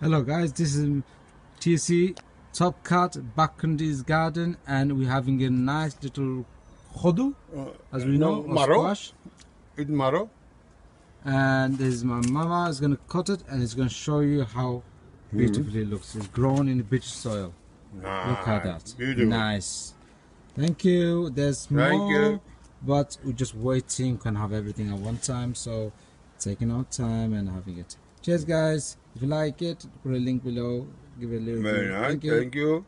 Hello guys, this is TC Topcat Bakundi's garden and we're having a nice little khodu as we know, no, or marrow. squash. It's marrow. And this is my mama is gonna cut it and it's gonna show you how hmm. beautifully it looks. It's grown in the British soil. Nice. Look at that. Beautiful. Nice. Thank you. There's Thank more, you. but we're just waiting. Can have everything at one time, so taking our time and having it. Cheers, guys. If you like it, put a link below. Give it a little. Very nice. Thank you. Thank you.